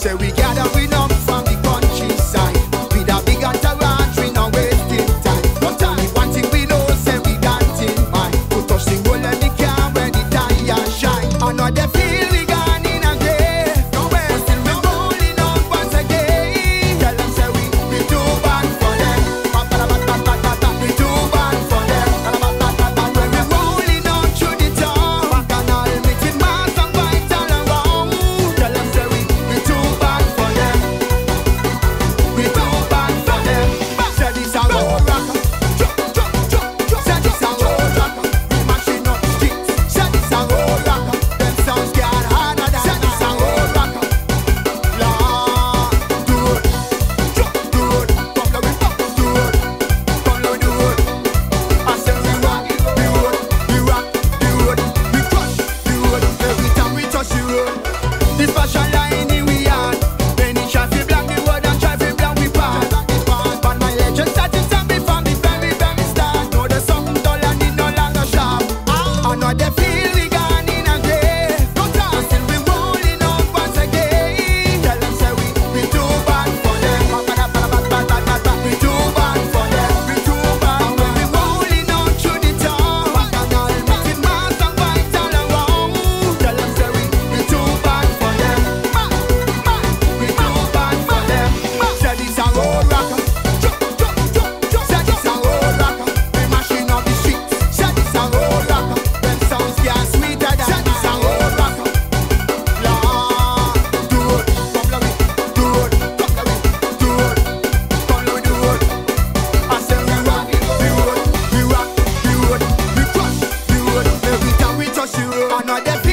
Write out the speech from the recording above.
Say we gather, we know. not the